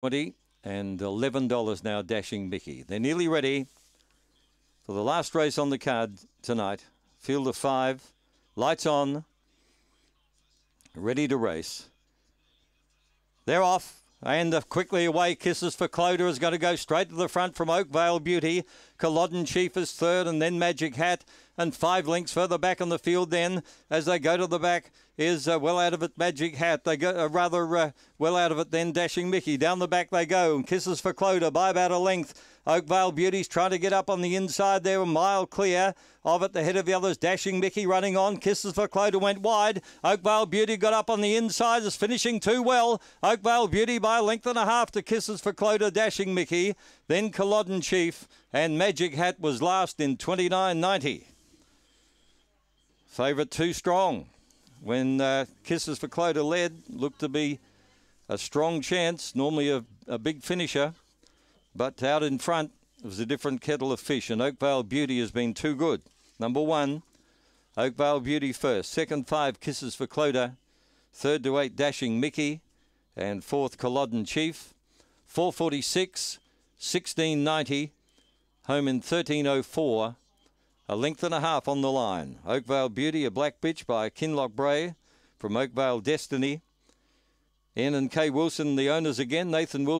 20 and $11 now dashing Mickey. They're nearly ready for the last race on the card tonight. Field of five, lights on, ready to race. They're off. And quickly away, Kisses for Cloder is going to go straight to the front from Oakvale Beauty. Culloden Chief is third, and then Magic Hat. And five lengths further back on the field, then as they go to the back is uh, well out of it. Magic Hat. They go uh, rather uh, well out of it. Then Dashing Mickey down the back they go. And Kisses for Cloder by about a length. Oakvale Beauty's trying to get up on the inside there, a mile clear of it. The head of the others, Dashing Mickey running on. Kisses for Cloder went wide. Oakvale Beauty got up on the inside, is finishing too well. Oakvale Beauty by a length and a half to Kisses for Cloder, Dashing Mickey. Then Culloden Chief and Magic Hat was last in 29.90. Favourite too strong. When uh, Kisses for Cloder led, looked to be a strong chance, normally a, a big finisher. But out in front, was a different kettle of fish, and Oakvale Beauty has been too good. Number one, Oakvale Beauty first. Second, five Kisses for Cloder. Third to eight, Dashing Mickey. And fourth, Culloden Chief. 446, 1690. Home in 1304. A length and a half on the line. Oakvale Beauty, a black bitch by Kinloch Brae from Oakvale Destiny. N and K Wilson, the owners again. Nathan Wilson.